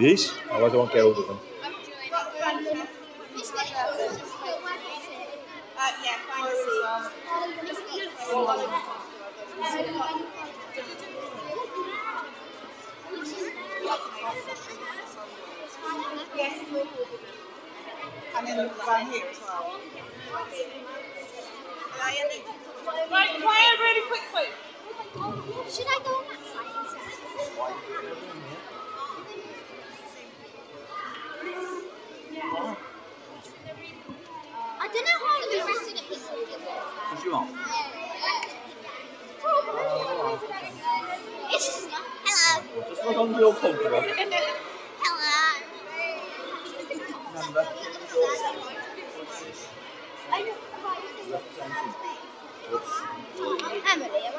Those movies, oh, I don't get hold of them. Uh, yeah, fantasy. And then around here as well. Right, try a really quick quick. Should I go on that side I don't know how the rest of people did What you want? Hello. Well, just look on your computer. hello. Remember? Emily, am I?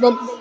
but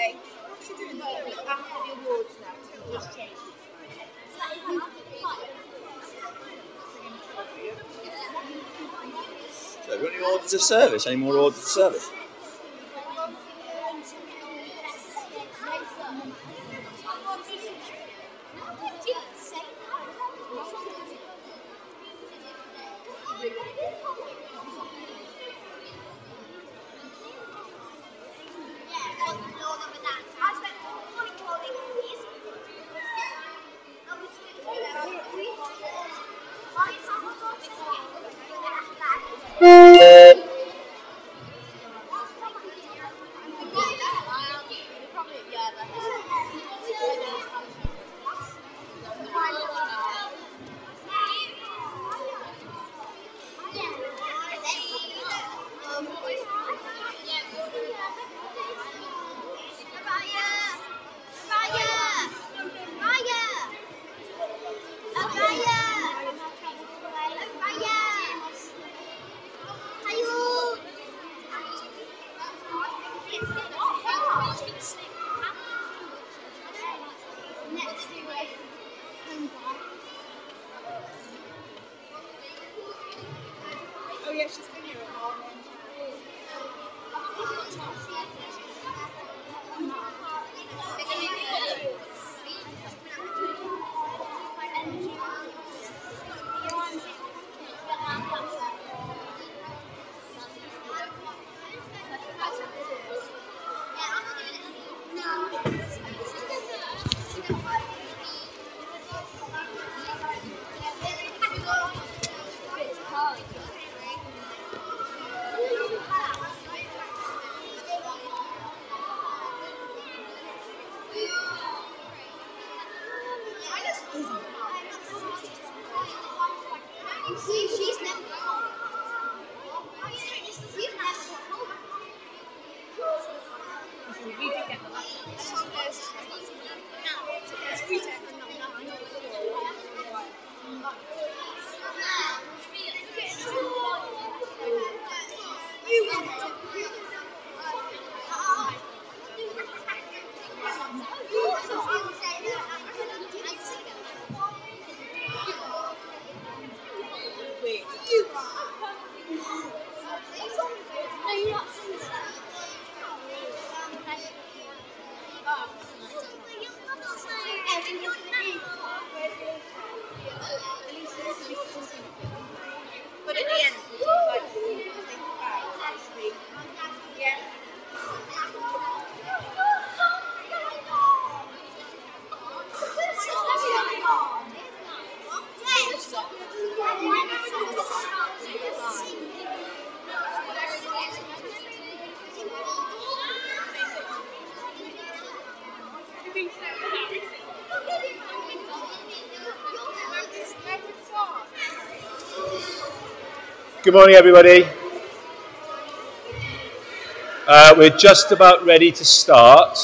okay? So what you the awards now have you got any orders of service? Any more orders of service? Good morning, everybody. Uh, we're just about ready to start,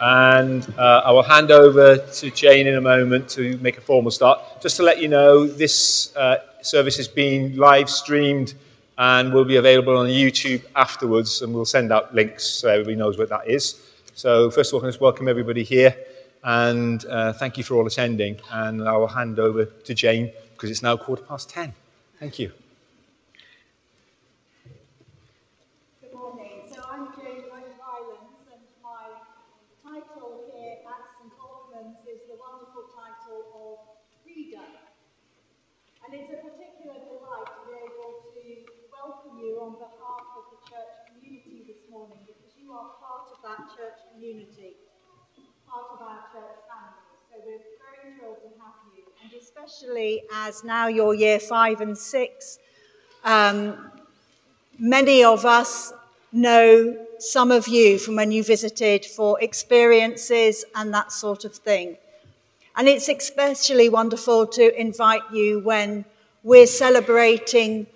and uh, I will hand over to Jane in a moment to make a formal start. Just to let you know, this uh, service is being live streamed and will be available on YouTube afterwards, and we'll send out links so everybody knows what that is. So, first of all, I just welcome everybody here, and uh, thank you for all attending. And I will hand over to Jane because it's now quarter past ten. Thank you. Good morning. So I'm Jane Rose Highlands, and my title here at St Alkmund's is the wonderful title of Reader. And it's a particular delight to be able to welcome you on behalf of the church community this morning because you are part of that church community, part of our church family. So we're very thrilled to have you, and especially as now you're year five and six. Um, Many of us know some of you from when you visited for experiences and that sort of thing. And it's especially wonderful to invite you when we're celebrating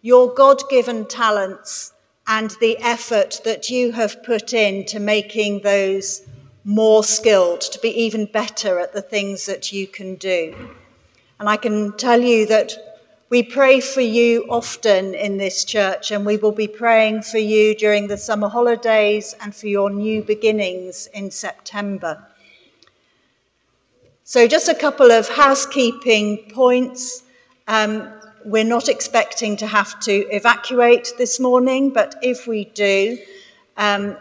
your God given talents and the effort that you have put in to making those more skilled, to be even better at the things that you can do. And I can tell you that we pray for you often in this church, and we will be praying for you during the summer holidays and for your new beginnings in September. So, just a couple of housekeeping points. Um, we're not expecting to have to evacuate this morning, but if we do, um,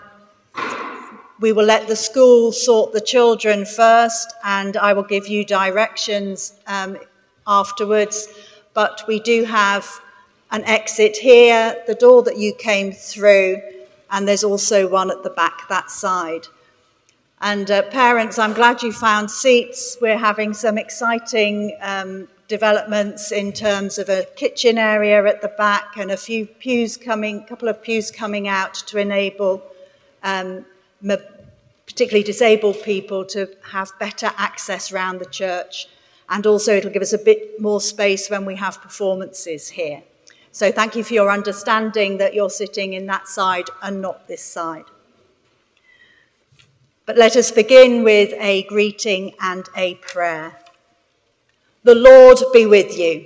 we will let the school sort the children first, and I will give you directions um, afterwards. But we do have an exit here, the door that you came through, and there's also one at the back that side. And uh, parents, I'm glad you found seats. We're having some exciting um, developments in terms of a kitchen area at the back and a few pews coming, a couple of pews coming out to enable um, particularly disabled people to have better access around the church. And also, it'll give us a bit more space when we have performances here. So, thank you for your understanding that you're sitting in that side and not this side. But let us begin with a greeting and a prayer. The Lord be with you.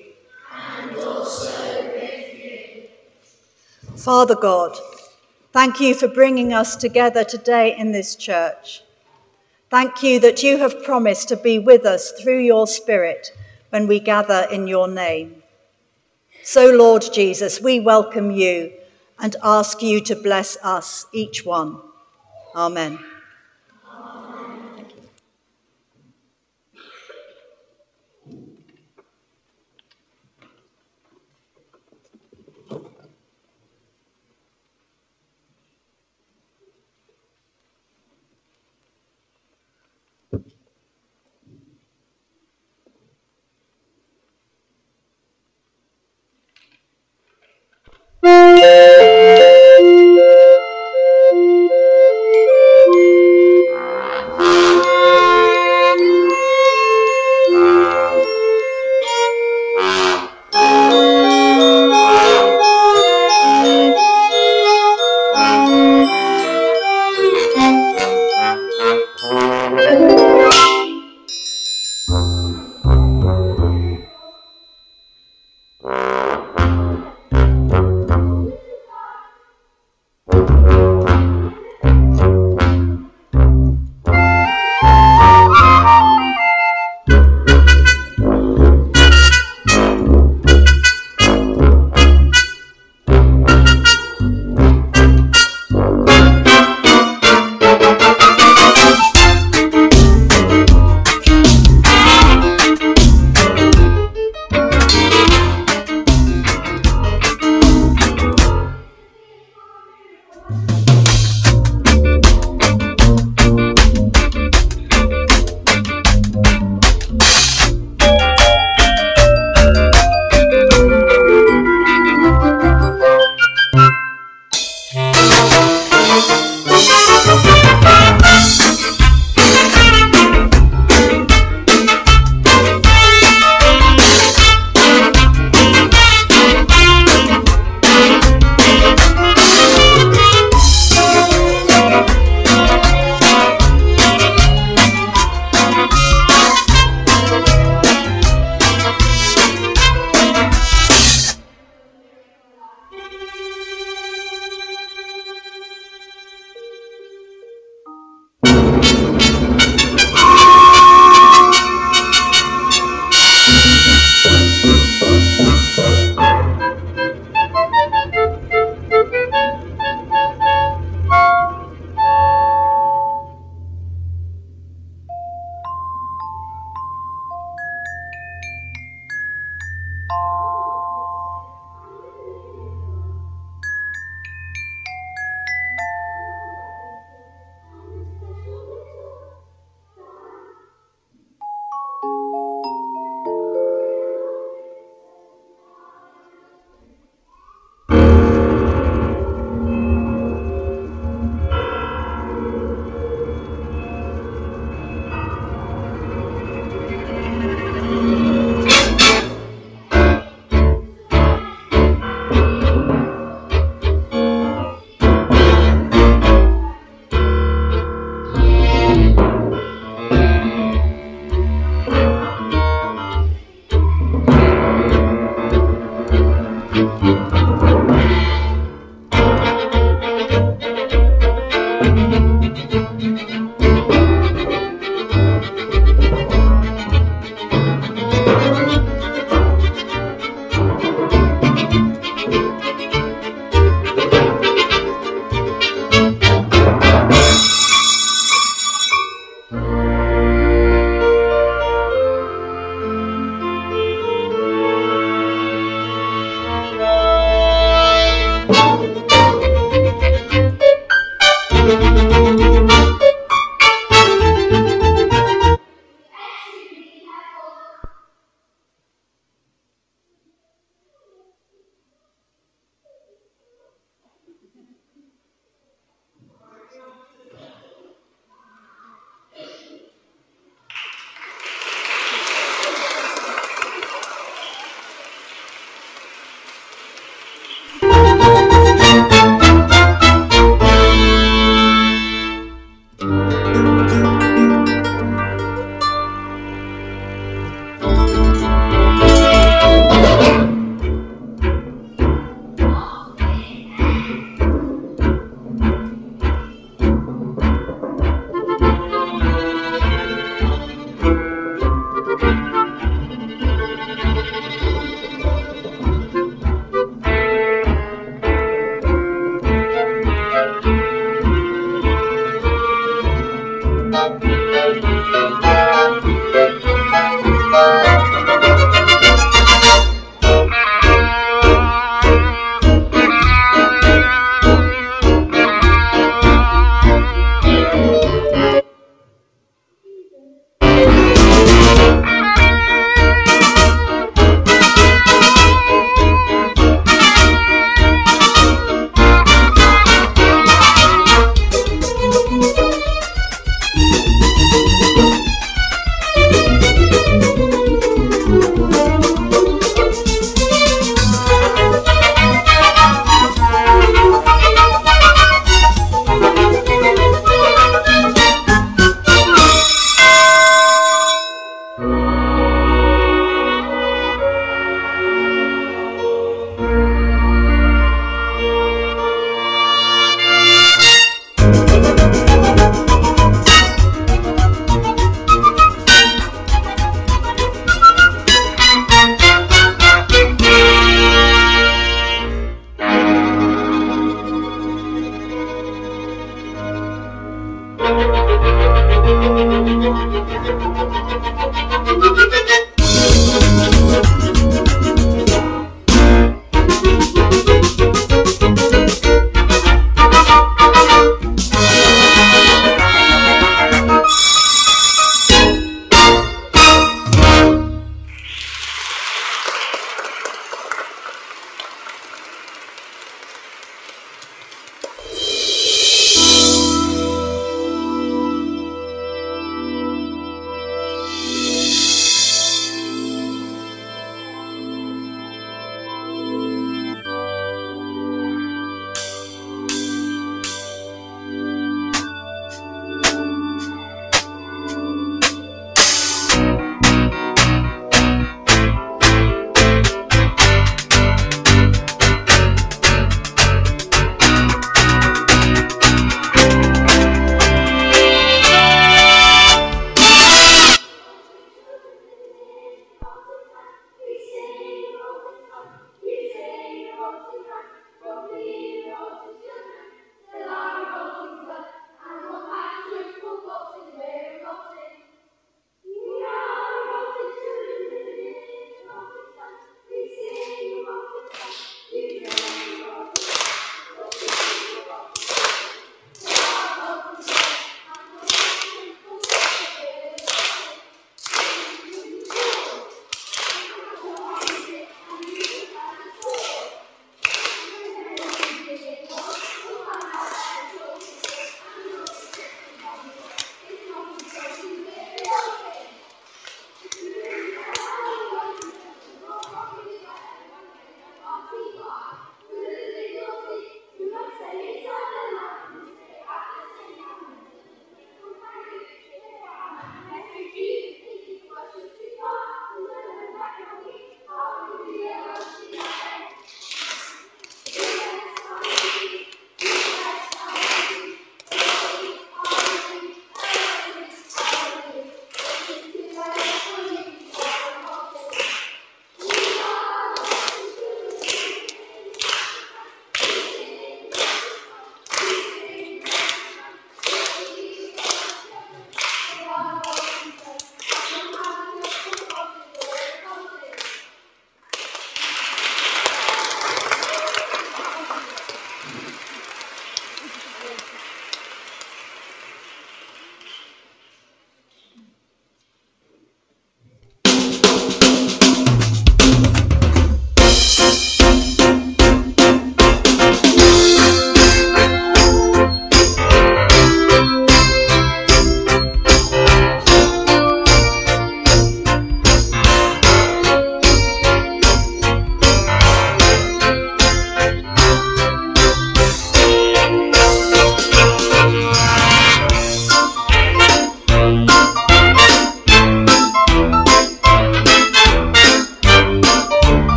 And also with you. Father God, thank you for bringing us together today in this church. Thank you that you have promised to be with us through your Spirit when we gather in your name. So, Lord Jesus, we welcome you and ask you to bless us, each one. Amen. Thank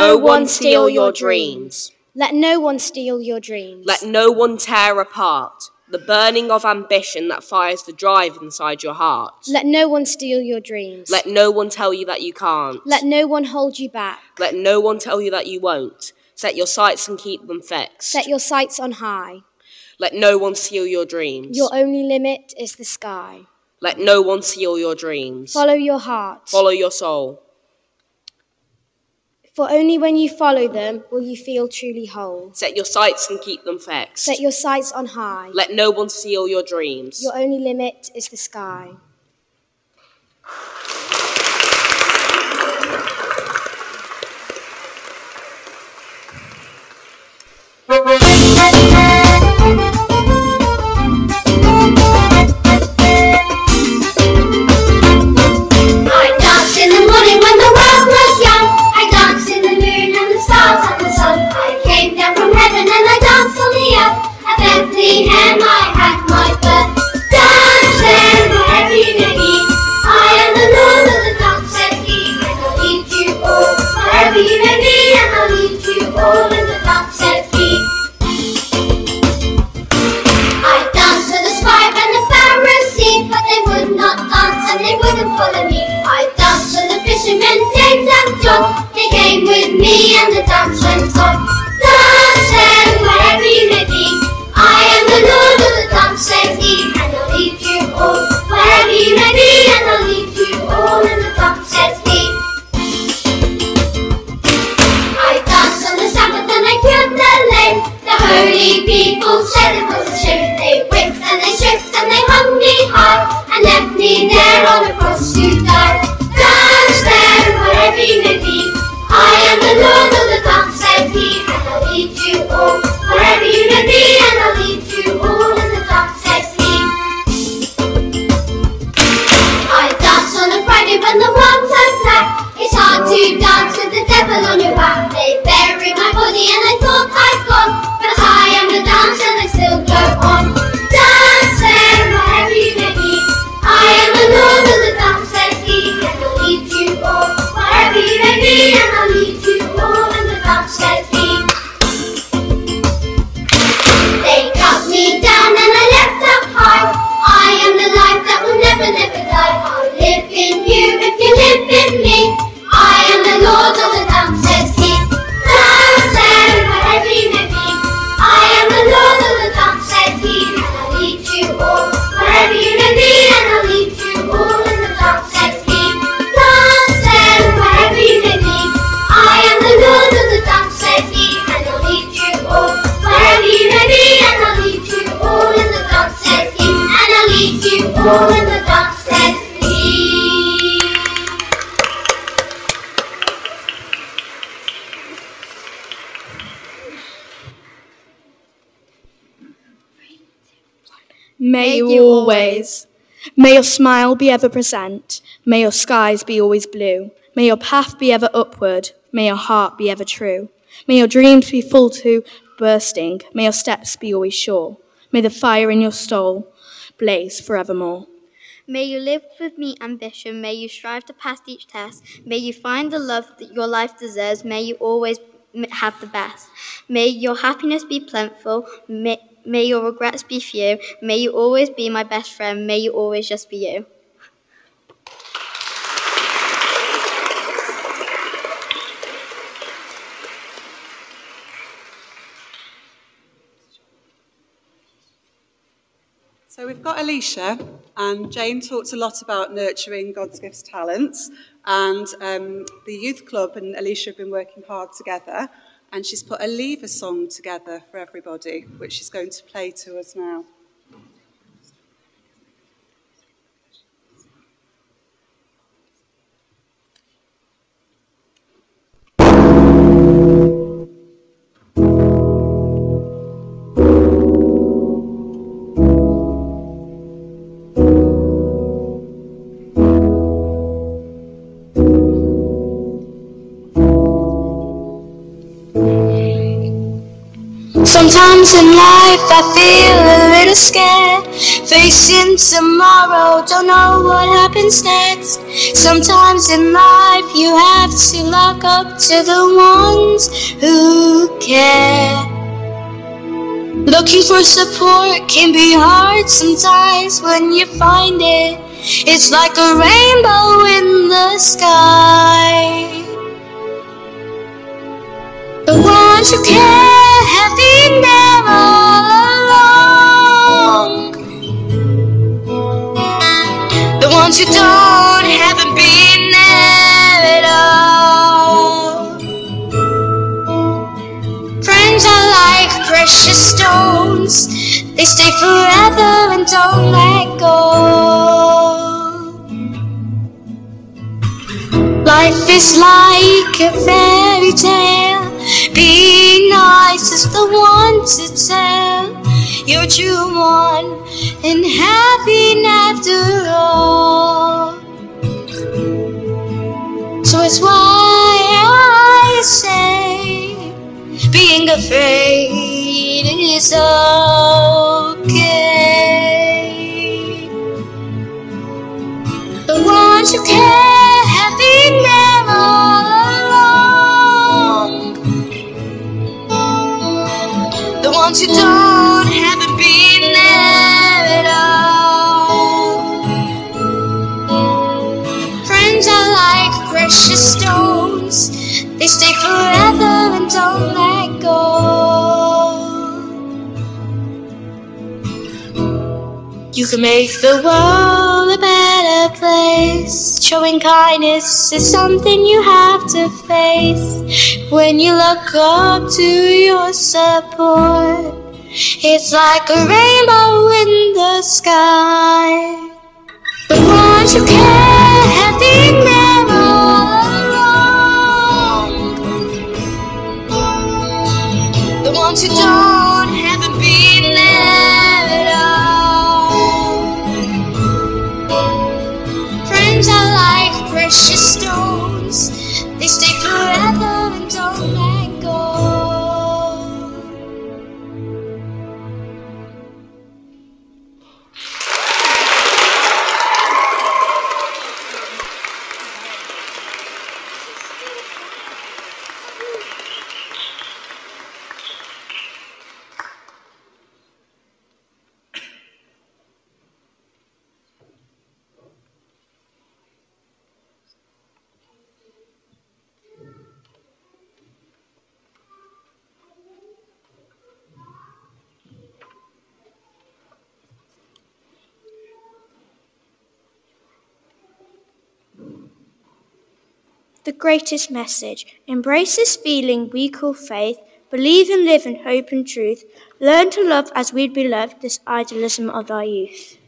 no one steal your dreams. Let no one steal your dreams. Let no one tear apart the burning of ambition that fires the drive inside your heart. Let no one steal your dreams. Let no one tell you that you can't. Let no one hold you back. Let no one tell you that you won't. Set your sights and keep them fixed. Set your sights on high. Let no one steal your dreams. Your only limit is the sky. Let no one steal your dreams. Follow your heart. Follow your soul. For only when you follow them will you feel truly whole. Set your sights and keep them fixed. Set your sights on high. Let no one steal your dreams. Your only limit is the sky. Follow me. I danced with the fishermen, James and John. They came with me and the They whipped and they stripped and they hung me high and left me there on the cross to die. Dance wherever you may be. I am the Lord of the dance, said he, and I'll lead you all wherever you may be, and I'll lead you all in the dance, said he. I danced on a Friday when the world turned black. It's hard to dance with the devil on your back. They buried my body and I thought smile be ever present. May your skies be always blue. May your path be ever upward. May your heart be ever true. May your dreams be full to bursting. May your steps be always sure. May the fire in your soul blaze forevermore. May you live with me ambition. May you strive to pass each test. May you find the love that your life deserves. May you always have the best. May your happiness be plentiful. May, may your regrets be few. May you always be my best friend. May you always just be you. So we've got Alicia, and Jane talked a lot about nurturing God's gifts talents, and um, the youth club and Alicia have been working hard together, and she's put a lever song together for everybody, which she's going to play to us now. Sometimes in life I feel a little scared. Facing tomorrow, don't know what happens next. Sometimes in life you have to look up to the ones who care. Looking for support can be hard sometimes when you find it. It's like a rainbow in the sky. Ones who care have been there all along. The ones who don't haven't been there at all. Friends are like precious stones, they stay forever and don't let go. Life is like a fairy tale. Be nice is the one to tell. You're true one and happy after all. So it's why I say being afraid is okay. The ones who care Ones who don't haven't been there at all. Friends are like precious stones, they stay forever and don't let go. You can make the world a better place. Showing kindness is something you have to face. When you look up to your support, it's like a rainbow in the sky. The ones who care have been there all along. The ones who don't greatest message. Embrace this feeling we call faith. Believe and live in hope and truth. Learn to love as we'd be loved, this idealism of our youth.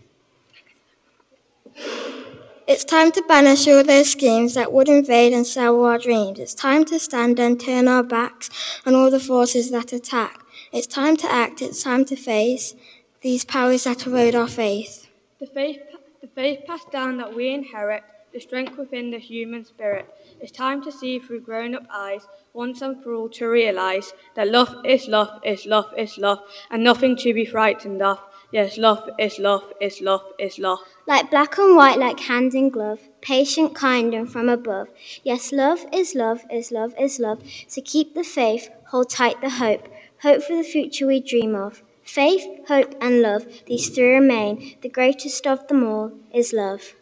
It's time to banish all those schemes that would invade and sell our dreams. It's time to stand and turn our backs on all the forces that attack. It's time to act, it's time to face these powers that erode our faith. The faith, the faith passed down that we inherit, the strength within the human spirit. It's time to see through grown up eyes, once and for all to realize that love is love is love is love, and nothing to be frightened of. Yes, love is love is love is love. Like black and white, like hand in glove, patient, kind, and from above. Yes, love is love is love is love. So keep the faith, hold tight the hope, hope for the future we dream of. Faith, hope, and love, these three remain. The greatest of them all is love.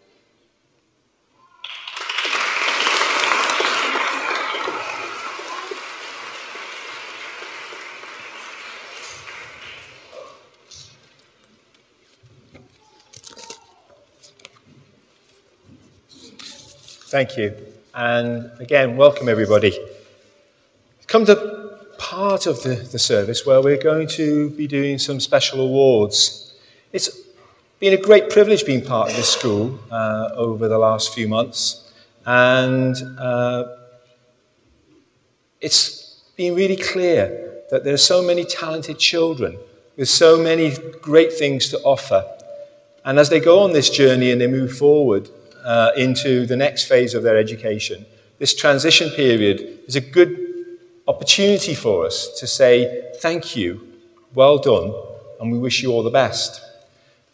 Thank you. And again, welcome everybody. Come to part of the, the service where we're going to be doing some special awards. It's been a great privilege being part of this school uh, over the last few months. And uh, it's been really clear that there are so many talented children with so many great things to offer. And as they go on this journey and they move forward, uh, into the next phase of their education. This transition period is a good opportunity for us to say thank you well done, and we wish you all the best.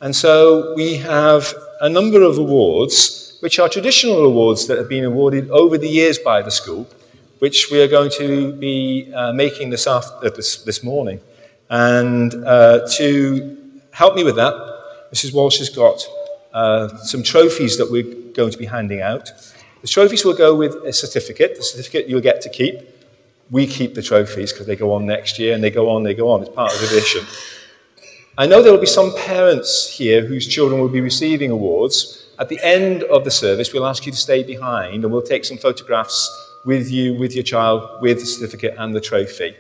And so we have a number of awards, which are traditional awards that have been awarded over the years by the school, which we are going to be uh, making this, after, this, this morning. And uh, to help me with that, Mrs. Walsh has got uh, some trophies that we're going to be handing out. The trophies will go with a certificate. The certificate you'll get to keep. We keep the trophies because they go on next year and they go on, they go on. It's part of the tradition. I know there will be some parents here whose children will be receiving awards. At the end of the service, we'll ask you to stay behind and we'll take some photographs with you, with your child, with the certificate and the trophy.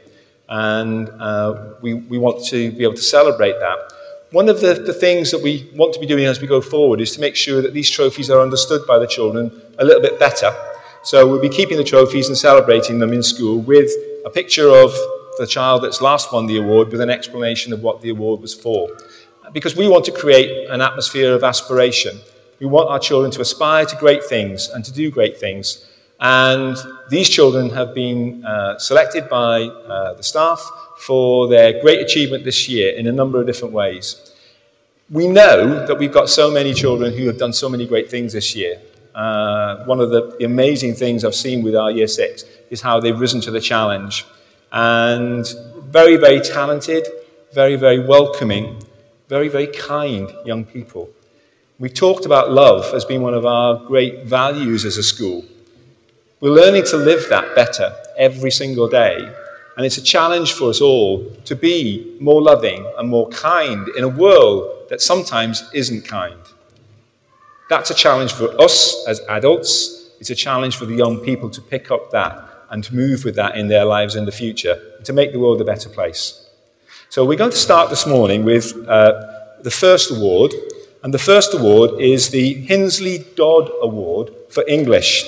And uh, we, we want to be able to celebrate that. One of the, the things that we want to be doing as we go forward is to make sure that these trophies are understood by the children a little bit better. So we'll be keeping the trophies and celebrating them in school with a picture of the child that's last won the award with an explanation of what the award was for. Because we want to create an atmosphere of aspiration. We want our children to aspire to great things and to do great things. And these children have been uh, selected by uh, the staff for their great achievement this year in a number of different ways. We know that we've got so many children who have done so many great things this year. Uh, one of the amazing things I've seen with our year six is how they've risen to the challenge. And very, very talented, very, very welcoming, very, very kind young people. We talked about love as being one of our great values as a school. We're learning to live that better every single day. And it's a challenge for us all to be more loving and more kind in a world that sometimes isn't kind. That's a challenge for us as adults. It's a challenge for the young people to pick up that and to move with that in their lives in the future to make the world a better place. So we're going to start this morning with uh, the first award. And the first award is the Hinsley Dodd Award for English.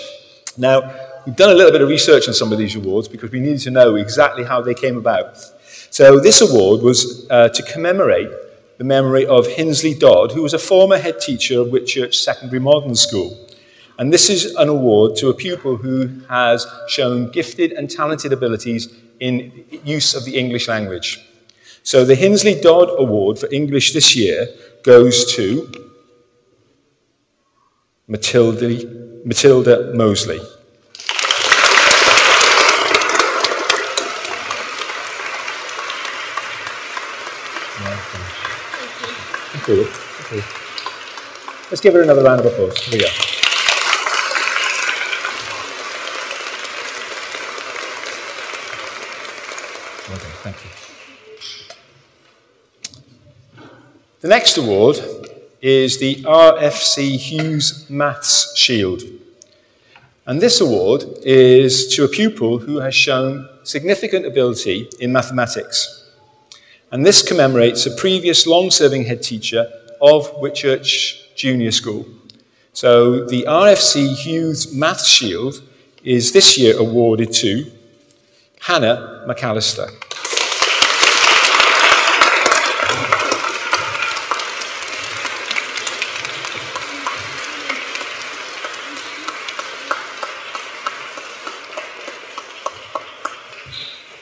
Now, We've done a little bit of research on some of these awards because we needed to know exactly how they came about. So this award was uh, to commemorate the memory of Hinsley Dodd, who was a former head teacher of Whitchurch Secondary Modern School. And this is an award to a pupil who has shown gifted and talented abilities in use of the English language. So the Hinsley Dodd Award for English this year goes to Matilda, Matilda Mosley. Okay. Let's give her another round of applause. Here we go. Okay, thank you. The next award is the RFC Hughes Maths Shield. And this award is to a pupil who has shown significant ability in mathematics and this commemorates a previous long serving head teacher of Whitchurch Junior School. So the RFC Hughes Math Shield is this year awarded to Hannah McAllister.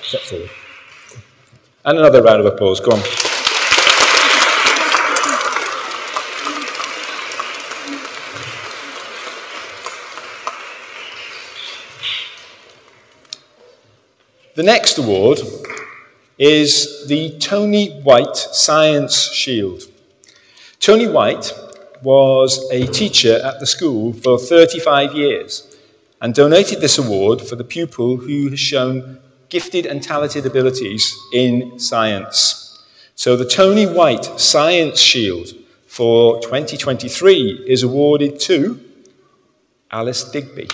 Step forward. And another round of applause. Go on. The next award is the Tony White Science Shield. Tony White was a teacher at the school for 35 years and donated this award for the pupil who has shown gifted and talented abilities in science. So the Tony White Science Shield for 2023 is awarded to Alice Digby.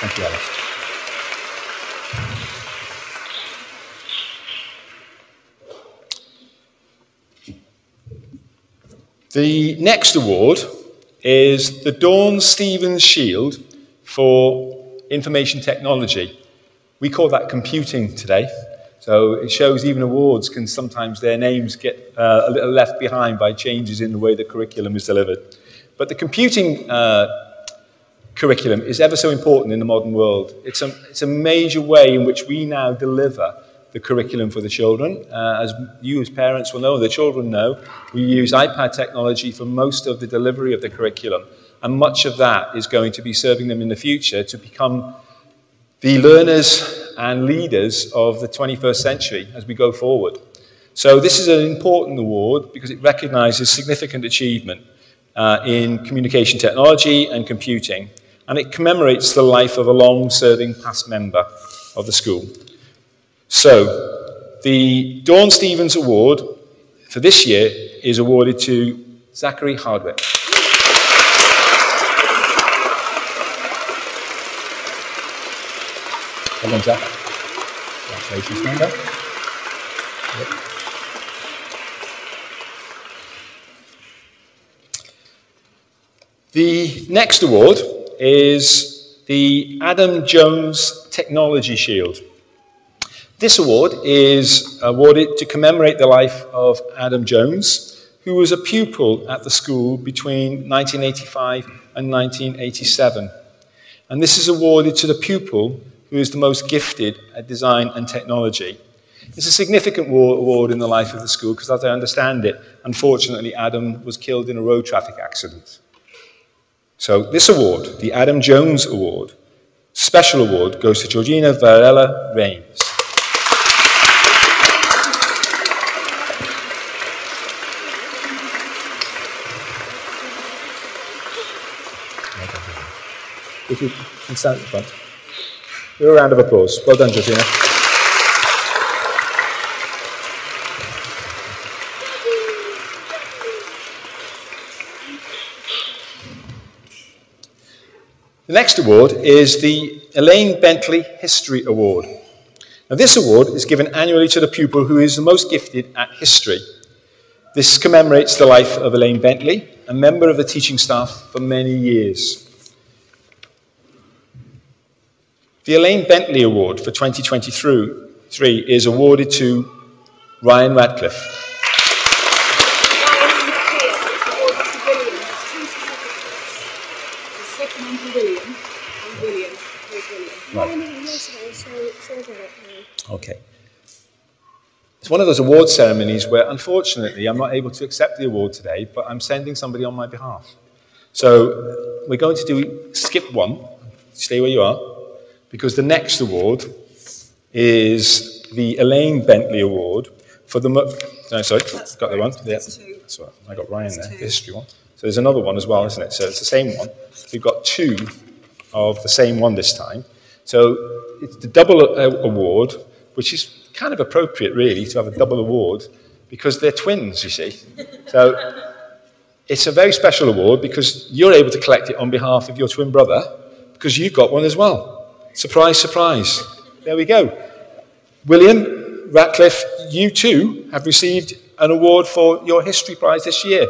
Thank you, Alice. The next award is the Dawn Stevens Shield for Information Technology. We call that computing today. So it shows even awards can sometimes their names get uh, a little left behind by changes in the way the curriculum is delivered. But the computing uh, curriculum is ever so important in the modern world. It's a, it's a major way in which we now deliver the curriculum for the children. Uh, as you as parents will know, the children know, we use iPad technology for most of the delivery of the curriculum. And much of that is going to be serving them in the future to become the learners and leaders of the 21st century as we go forward. So this is an important award because it recognises significant achievement uh, in communication technology and computing, and it commemorates the life of a long-serving past member of the school. So, the Dawn Stevens Award for this year is awarded to Zachary Hardwick. Well done, Zach. Congratulations, member. Yep. The next award is the Adam Jones Technology Shield. This award is awarded to commemorate the life of Adam Jones, who was a pupil at the school between 1985 and 1987. And this is awarded to the pupil who is the most gifted at design and technology. It's a significant award in the life of the school because, as I understand it, unfortunately, Adam was killed in a road traffic accident. So this award, the Adam Jones Award, special award, goes to Georgina Varela Rains. If you can stand at the front. Give a round of applause. Well done, Georgina. The next award is the Elaine Bentley History Award. Now, this award is given annually to the pupil who is the most gifted at history. This commemorates the life of Elaine Bentley, a member of the teaching staff for many years. The Elaine Bentley Award for 2023 is awarded to Ryan Radcliffe. Okay. It's one of those award ceremonies where, unfortunately, I'm not able to accept the award today, but I'm sending somebody on my behalf. So we're going to do skip one, stay where you are, because the next award is the Elaine Bentley Award for the. Mo- no, sorry, That's got the one. Yeah, That's right. I got Ryan there, the history one. So there's another one as well, isn't it? So it's the same one. We've got two of the same one this time. So it's the double uh, award, which is kind of appropriate, really, to have a double award because they're twins, you see. So it's a very special award because you're able to collect it on behalf of your twin brother because you've got one as well. Surprise, surprise. There we go. William Ratcliffe, you too have received an award for your history prize this year.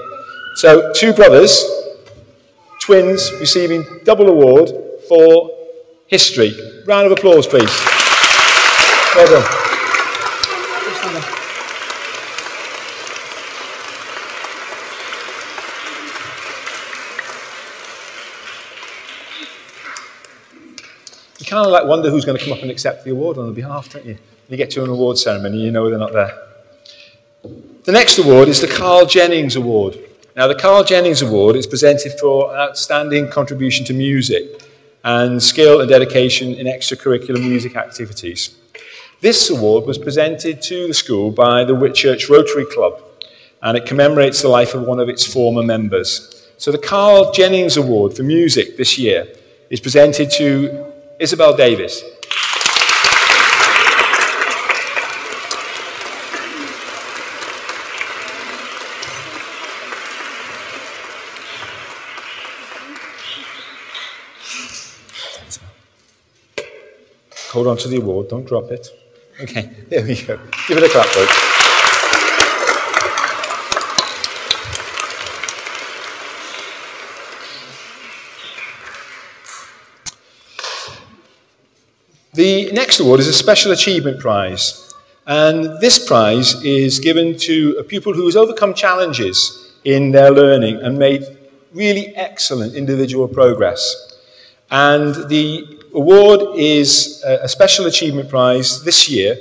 So, two brothers, twins, receiving double award for history. Round of applause, please. Well done. Kind of like wonder who's going to come up and accept the award on their behalf, don't you? You get to an award ceremony, you know they're not there. The next award is the Carl Jennings Award. Now, the Carl Jennings Award is presented for outstanding contribution to music and skill and dedication in extracurricular music activities. This award was presented to the school by the Whitchurch Rotary Club, and it commemorates the life of one of its former members. So, the Carl Jennings Award for music this year is presented to Isabel Davis. Hold on to the award, don't drop it. Okay, there we go. Give it a clap, folks. The next award is a Special Achievement Prize. And this prize is given to a pupil who has overcome challenges in their learning and made really excellent individual progress. And the award is a special achievement prize this year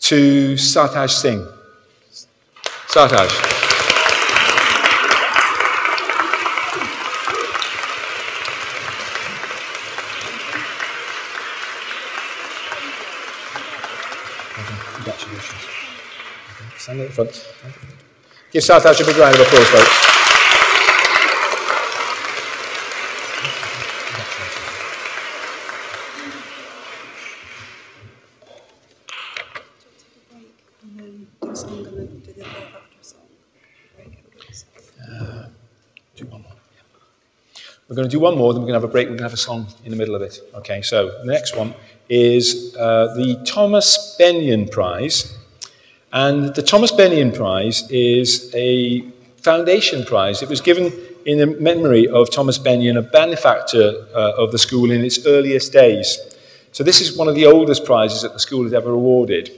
to Sartaj Singh. Sartaj. Congratulations. Stand at the front. Give Sartaj a big round of applause, folks. More. We're going to do one more, then we're going to have a break. We're going to have a song in the middle of it. Okay, so the next one is uh, the Thomas Benyon Prize. And the Thomas Benyon Prize is a foundation prize. It was given in the memory of Thomas Benyon, a benefactor uh, of the school in its earliest days. So this is one of the oldest prizes that the school has ever awarded.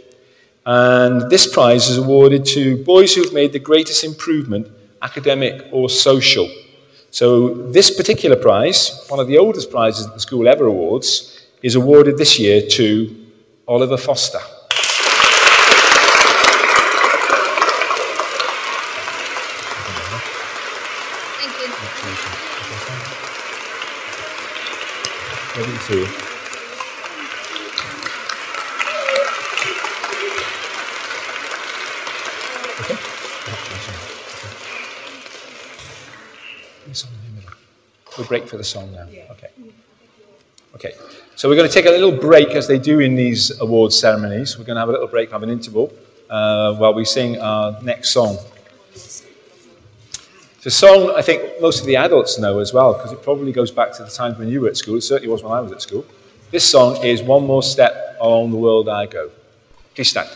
And this prize is awarded to boys who have made the greatest improvement, academic or social. So this particular prize, one of the oldest prizes that the school ever awards, is awarded this year to Oliver Foster. Lovely to see you. Okay. The song in the middle. We'll break for the song now. Okay. Okay. So we're going to take a little break as they do in these awards ceremonies. We're going to have a little break, have an interval, uh, while we sing our next song. It's a song I think most of the adults know as well, because it probably goes back to the times when you were at school. It certainly was when I was at school. This song is One More Step Along the World I Go. Please stand.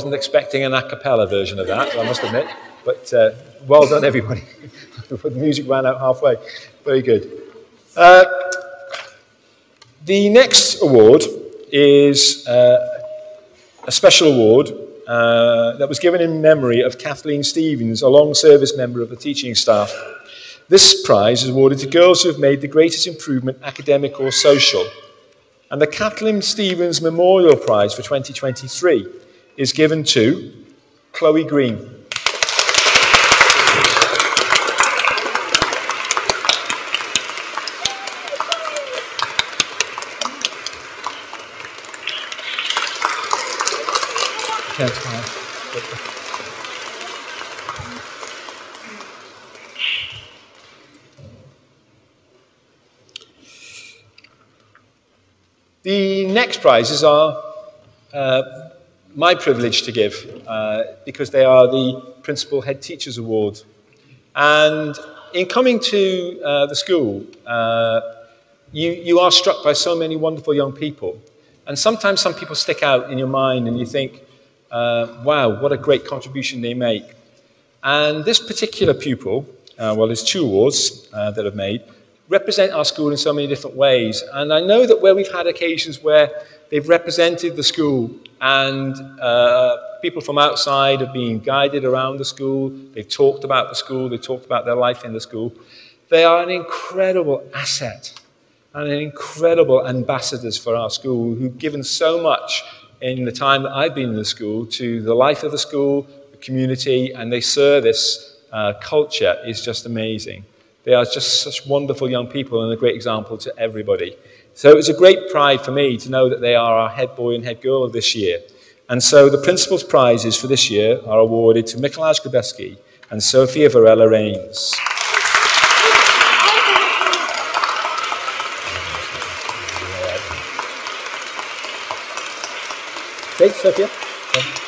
Wasn't expecting an a cappella version of that, I must admit. But uh, well done, everybody. the music ran out halfway. Very good. Uh, the next award is uh, a special award uh, that was given in memory of Kathleen Stevens, a long service member of the teaching staff. This prize is awarded to girls who have made the greatest improvement, academic or social. And the Kathleen Stevens Memorial Prize for 2023 is given to Chloe Green. The next prizes are uh, my privilege to give uh, because they are the Principal Head Teachers Award. And in coming to uh, the school, uh, you, you are struck by so many wonderful young people. And sometimes some people stick out in your mind and you think, uh, wow, what a great contribution they make. And this particular pupil, uh, well, there's two awards that I've made, represent our school in so many different ways. And I know that where we've had occasions where they've represented the school and uh, people from outside have been guided around the school, they've talked about the school, they've talked about their life in the school, they are an incredible asset and an incredible ambassadors for our school who've given so much in the time that I've been in the school to the life of the school, the community, and their service uh, culture is just amazing. They are just such wonderful young people and a great example to everybody. So it was a great pride for me to know that they are our head boy and head girl of this year. And so the principal's prizes for this year are awarded to Mikolaj Grubeski and Sophia Varela Reigns. Thanks, Sophia.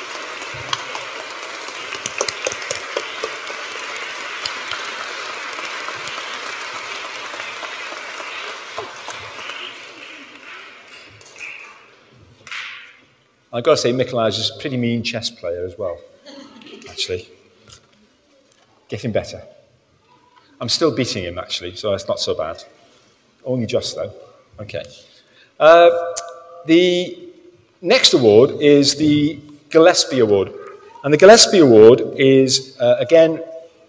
I've got to say, Mikolaj is a pretty mean chess player as well, actually. Getting better. I'm still beating him, actually, so it's not so bad. Only just, though. Okay. Uh, the next award is the Gillespie Award. And the Gillespie Award is, uh, again,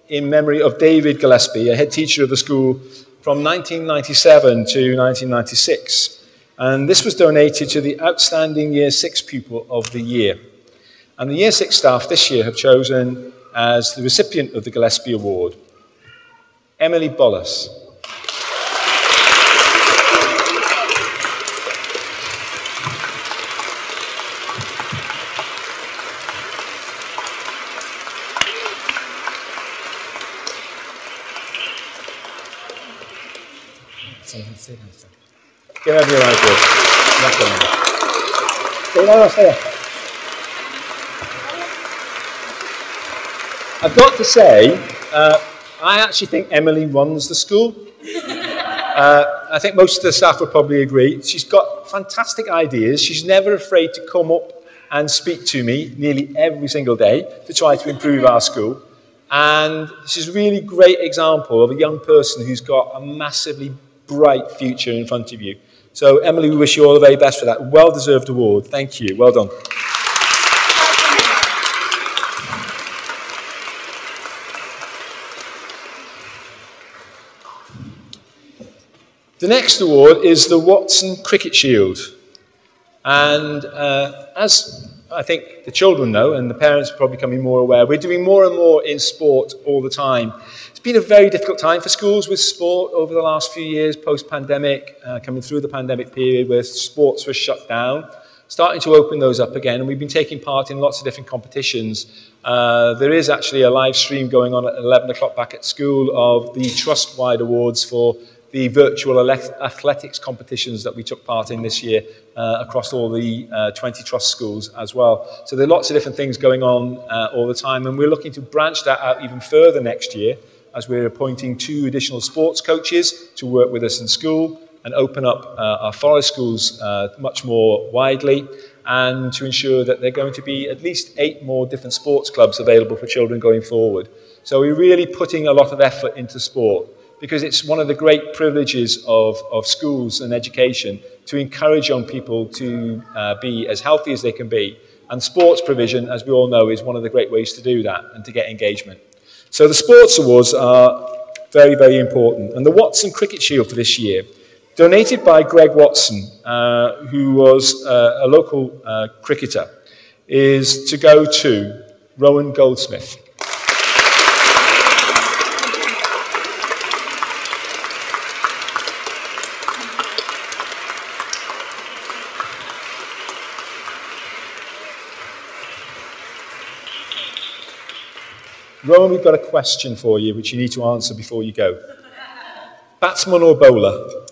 in memory of David Gillespie, a head teacher of the school from 1997 to 1996. And this was donated to the Outstanding Year 6 Pupil of the Year. And the Year 6 staff this year have chosen as the recipient of the Gillespie Award Emily Bollas. Give Emily a round of applause. That's the number. Stay there. I've got to say, uh, I actually think Emily runs the school. Uh, I think most of the staff would probably agree. She's got fantastic ideas. She's never afraid to come up and speak to me nearly every single day to try to improve our school. And she's a really great example of a young person who's got a massively bright future in front of you. So, Emily, we wish you all the very best for that well deserved award. Thank you. Well done. The next award is the Watson Cricket Shield. And uh, as I think the children know, and the parents are probably becoming more aware, we're doing more and more in sport all the time. Been a very difficult time for schools with sport over the last few years, post pandemic, uh, coming through the pandemic period where sports were shut down, starting to open those up again. And we've been taking part in lots of different competitions. Uh, there is actually a live stream going on at 11 o'clock back at school of the Trust Wide Awards for the virtual athletics competitions that we took part in this year uh, across all the uh, 20 trust schools as well. So there are lots of different things going on uh, all the time, and we're looking to branch that out even further next year as we're appointing two additional sports coaches to work with us in school and open up uh, our forest schools uh, much more widely and to ensure that there are going to be at least eight more different sports clubs available for children going forward. So we're really putting a lot of effort into sport because it's one of the great privileges of, of schools and education to encourage young people to uh, be as healthy as they can be. And sports provision, as we all know, is one of the great ways to do that and to get engagement. So the sports awards are very, very important. And the Watson Cricket Shield for this year, donated by Greg Watson, uh, who was uh, a local uh, cricketer, is to go to Rowan Goldsmith. Rowan, we've got a question for you which you need to answer before you go. Batsman or bowler?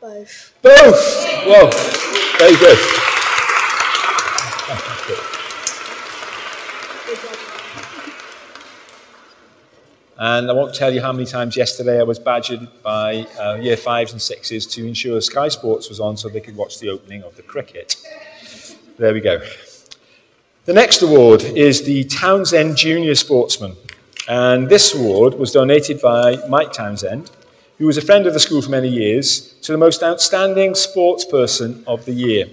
Both. Both! Whoa, very good. And I won't tell you how many times yesterday I was badgered by uh, year fives and sixes to ensure Sky Sports was on so they could watch the opening of the cricket. There we go. The next award is the Townsend Junior Sportsman. And this award was donated by Mike Townsend, who was a friend of the school for many years, to the most outstanding sportsperson of the year.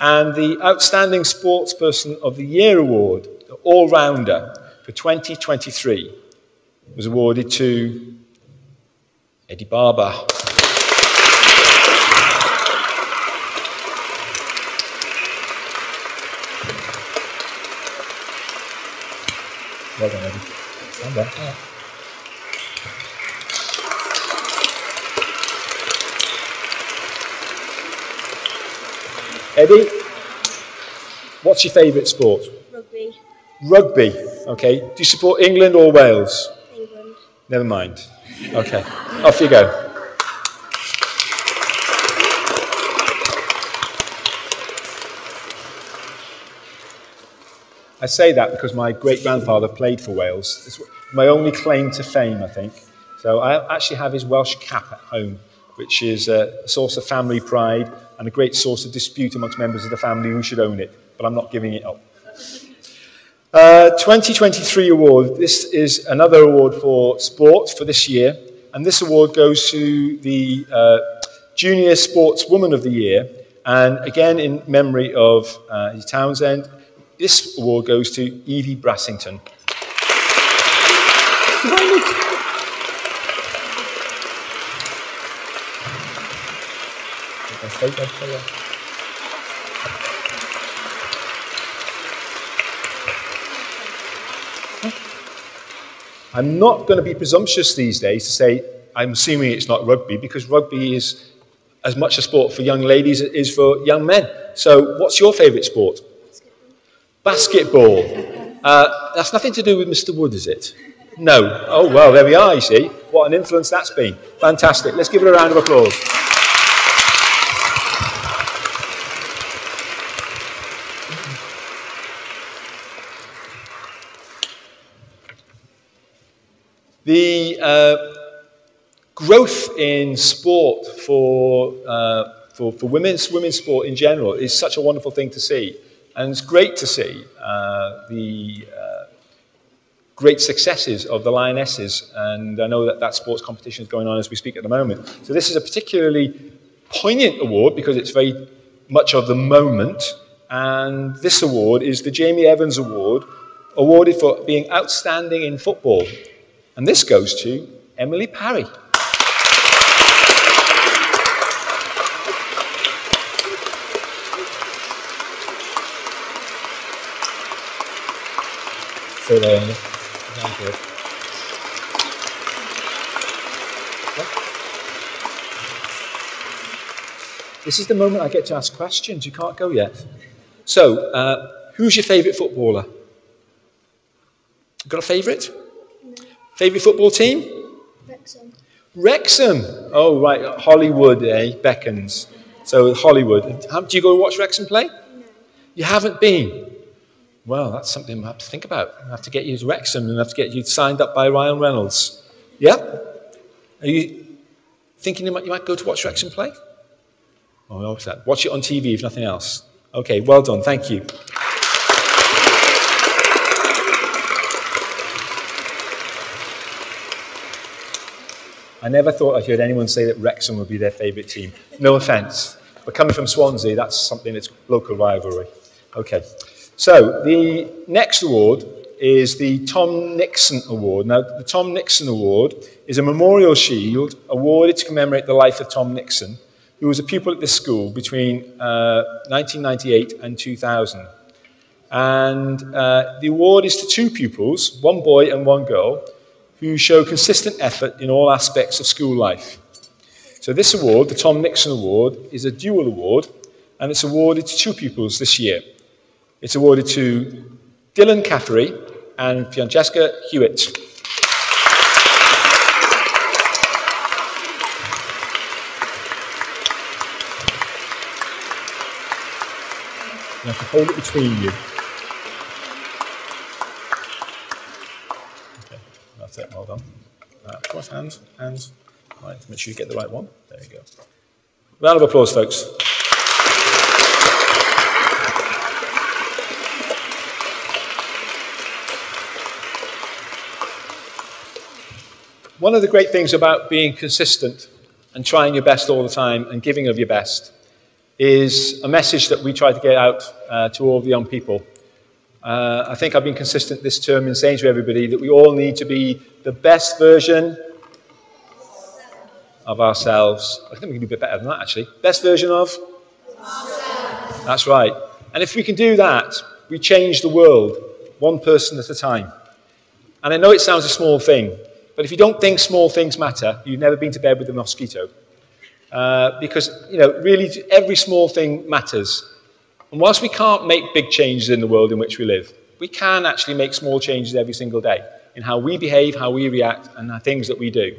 And the Outstanding Sportsperson of the Year award, the All Rounder for 2023, was awarded to Eddie Barber. Well done, Eddie. Eddie, what's your favourite sport? Rugby. Rugby. Okay. Do you support England or Wales? England. Never mind. Okay. Off you go. I say that because my great grandfather played for Wales. It's my only claim to fame, I think. So I actually have his Welsh cap at home, which is a source of family pride and a great source of dispute amongst members of the family who should own it. But I'm not giving it up. Uh, 2023 award. This is another award for sport for this year, and this award goes to the uh, Junior Sportswoman of the Year, and again in memory of uh, Townsend. This award goes to Evie Brassington. I'm not going to be presumptuous these days to say I'm assuming it's not rugby because rugby is as much a sport for young ladies as it is for young men. So, what's your favourite sport? Basketball. Uh, that's nothing to do with Mr. Wood, is it? No. Oh, well, there we are, you see. What an influence that's been. Fantastic. Let's give it a round of applause. The uh, growth in sport for, uh, for, for women's, women's sport in general is such a wonderful thing to see. And it's great to see uh, the uh, great successes of the Lionesses. And I know that that sports competition is going on as we speak at the moment. So this is a particularly poignant award because it's very much of the moment. And this award is the Jamie Evans Award, awarded for being outstanding in football. And this goes to Emily Parry. Stay there, Emily. Thank you. This is the moment I get to ask questions. You can't go yet. So, uh, who's your favourite footballer? Got a favourite? Favourite football team? Wrexham. Wrexham. Oh, right. Hollywood, eh? Beckons. So, Hollywood. Do you go watch Wrexham play? No. You haven't been? Well, that's something I have to think about. I have to get you to Wrexham and I have to get you signed up by Ryan Reynolds. Yeah? Are you thinking you might, you might go to watch Wrexham play? Oh, what's that? Watch it on TV if nothing else. Okay, well done. Thank you. I never thought I'd heard anyone say that Wrexham would be their favourite team. No offence. But coming from Swansea, that's something that's local rivalry. Okay. So the next award is the Tom Nixon Award. Now, the Tom Nixon Award is a memorial shield awarded to commemorate the life of Tom Nixon, who was a pupil at this school between uh, 1998 and 2000. And uh, the award is to two pupils, one boy and one girl, who show consistent effort in all aspects of school life. So this award, the Tom Nixon Award, is a dual award, and it's awarded to two pupils this year. It's awarded to Dylan Caffery and Francesca Hewitt. You have to hold it between you. Okay, that's it, well done. Uh, cross hands, hands. Right, make sure you get the right one. There you go. Round of applause, folks. One of the great things about being consistent and trying your best all the time and giving of your best is a message that we try to get out uh, to all the young people. Uh, I think I've been consistent this term in saying to everybody that we all need to be the best version of ourselves. I think we can do a bit better than that, actually. Best version of? That's right. And if we can do that, we change the world one person at a time. And I know it sounds a small thing, but if you don't think small things matter, you've never been to bed with a mosquito. Uh, because, you know, really every small thing matters. And whilst we can't make big changes in the world in which we live, we can actually make small changes every single day in how we behave, how we react, and the things that we do.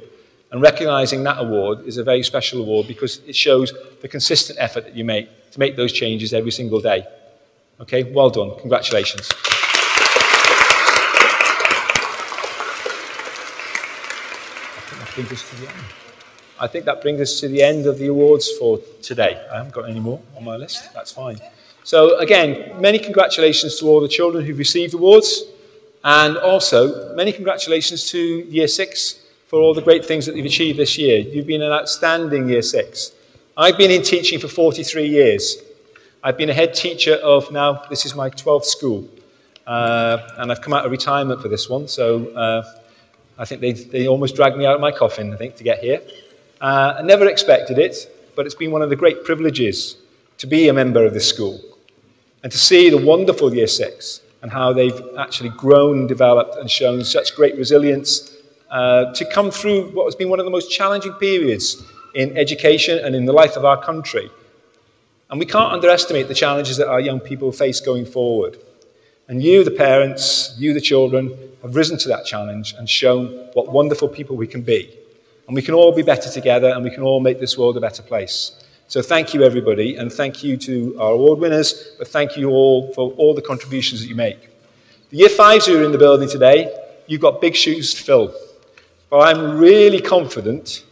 And recognizing that award is a very special award because it shows the consistent effort that you make to make those changes every single day. Okay, well done. Congratulations. I think that brings us to the end. I think that brings us to the end of the awards for today. I haven't got any more on my list. That's fine. So again, many congratulations to all the children who've received awards, and also many congratulations to Year Six for all the great things that you've achieved this year. You've been an outstanding Year Six. I've been in teaching for 43 years. I've been a head teacher of now, this is my 12th school. Uh, and I've come out of retirement for this one, so uh, I think they, they almost dragged me out of my coffin, I think, to get here. Uh, I never expected it, but it's been one of the great privileges to be a member of this school and to see the wonderful Year Six and how they've actually grown, developed, and shown such great resilience uh, to come through what has been one of the most challenging periods in education and in the life of our country. And we can't underestimate the challenges that our young people face going forward. And you, the parents, you, the children, have risen to that challenge and shown what wonderful people we can be. And we can all be better together and we can all make this world a better place. So thank you, everybody, and thank you to our award winners, but thank you all for all the contributions that you make. The year fives who are in the building today, you've got big shoes to fill. But I'm really confident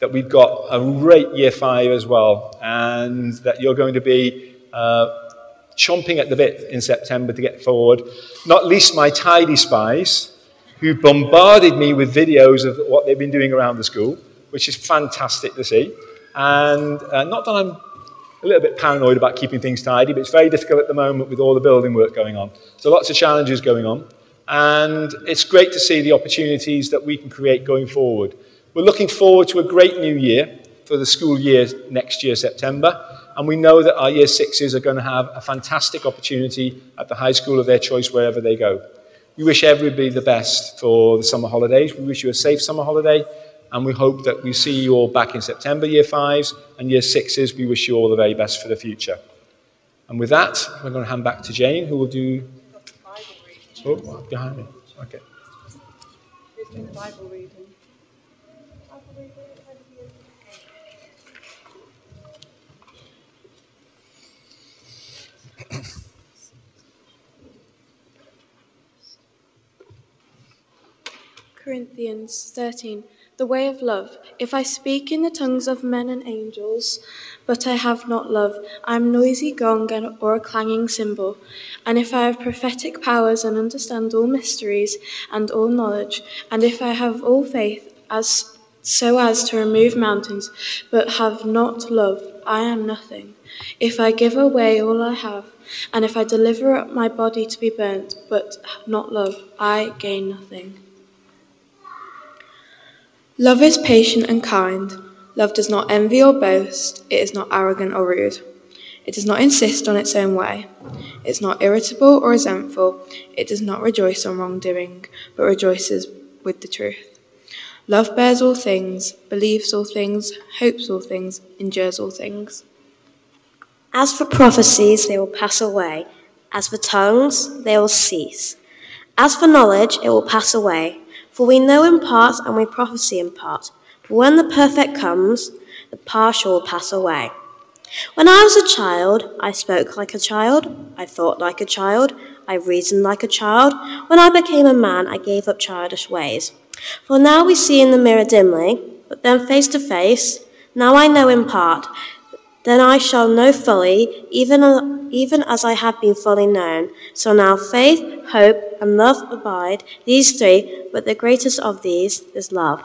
that we've got a great year five as well, and that you're going to be uh, chomping at the bit in September to get forward. Not least my tidy spies, who bombarded me with videos of what they've been doing around the school, which is fantastic to see. And uh, not that I'm a little bit paranoid about keeping things tidy, but it's very difficult at the moment with all the building work going on. So lots of challenges going on. And it's great to see the opportunities that we can create going forward. We're looking forward to a great new year for the school year next year, September. And we know that our year sixes are going to have a fantastic opportunity at the high school of their choice wherever they go. We wish everybody the best for the summer holidays. We wish you a safe summer holiday. And we hope that we see you all back in September, year fives, and year sixes. We wish you all the very best for the future. And with that, we're going to hand back to Jane, who will do. Oh, behind me. Okay. Who's doing the Bible reading? Corinthians 13. The way of love. If I speak in the tongues of men and angels, but I have not love, I am noisy gong and, or a clanging cymbal. And if I have prophetic powers and understand all mysteries and all knowledge, and if I have all faith as so as to remove mountains, but have not love, I am nothing. If I give away all I have, and if I deliver up my body to be burnt, but not love, I gain nothing. Love is patient and kind. Love does not envy or boast. It is not arrogant or rude. It does not insist on its own way. It is not irritable or resentful. It does not rejoice on wrongdoing, but rejoices with the truth. Love bears all things, believes all things, hopes all things, endures all things. As for prophecies, they will pass away. As for tongues, they will cease. As for knowledge, it will pass away. For we know in part and we prophesy in part. But when the perfect comes, the partial will pass away. When I was a child, I spoke like a child, I thought like a child, I reasoned like a child. When I became a man, I gave up childish ways. For now we see in the mirror dimly, but then face to face. Now I know in part, then I shall know fully, even, uh, even as I have been fully known. So now faith, hope, and love abide, these three, but the greatest of these is love.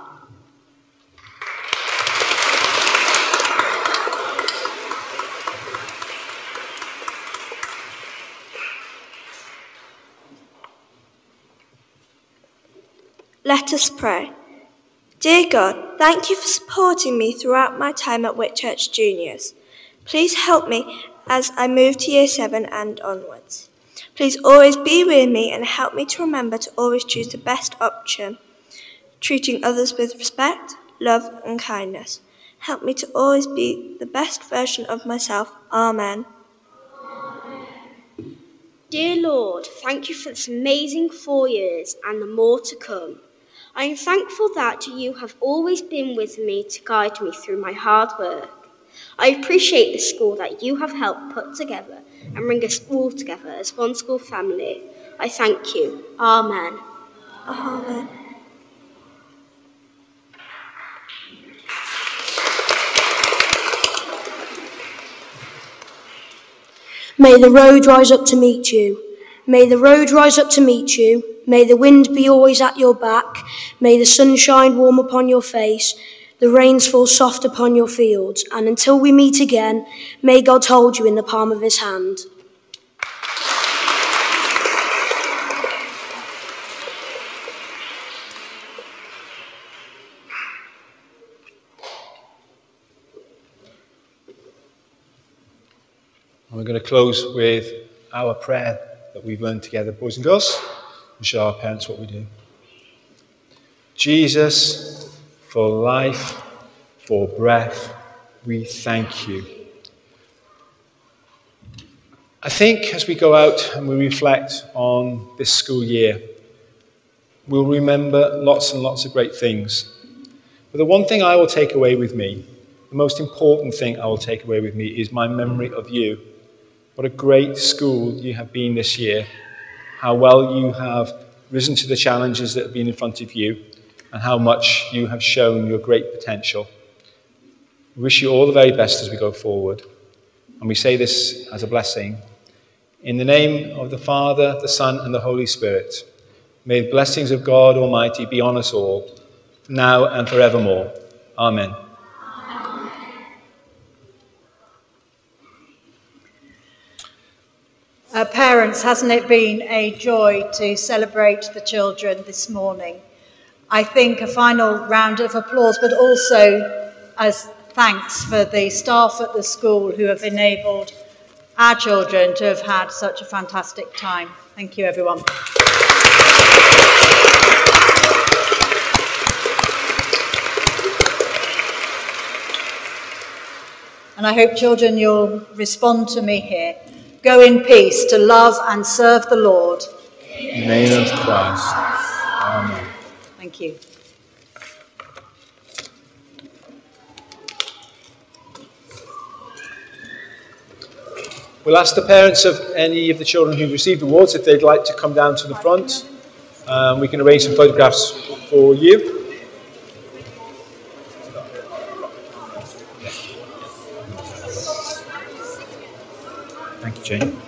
Let us pray. Dear God, thank you for supporting me throughout my time at Whitchurch Juniors. Please help me as I move to year seven and onwards. Please always be with me and help me to remember to always choose the best option, treating others with respect, love, and kindness. Help me to always be the best version of myself. Amen. Dear Lord, thank you for this amazing four years and the more to come. I am thankful that you have always been with me to guide me through my hard work. I appreciate the school that you have helped put together and bring us all together as one school family. I thank you. Amen. Amen. May the road rise up to meet you. May the road rise up to meet you. May the wind be always at your back. May the sun shine warm upon your face. The rains fall soft upon your fields. And until we meet again, may God hold you in the palm of his hand. And we're going to close with our prayer that we've learned together, boys and girls, and show our parents what we do. Jesus, for life, for breath, we thank you. I think as we go out and we reflect on this school year, we'll remember lots and lots of great things. But the one thing I will take away with me, the most important thing I will take away with me, is my memory of you. What a great school you have been this year, how well you have risen to the challenges that have been in front of you, and how much you have shown your great potential. We wish you all the very best as we go forward. And we say this as a blessing. In the name of the Father, the Son, and the Holy Spirit, may the blessings of God Almighty be on us all, now and forevermore. Amen. Uh, parents, hasn't it been a joy to celebrate the children this morning? I think a final round of applause, but also as thanks for the staff at the school who have enabled our children to have had such a fantastic time. Thank you, everyone. And I hope, children, you'll respond to me here. Go in peace to love and serve the Lord. In the name of Christ. Amen. Thank you. We'll ask the parents of any of the children who've received awards if they'd like to come down to the front. Um, we can arrange some photographs for you. Thank you, Jane.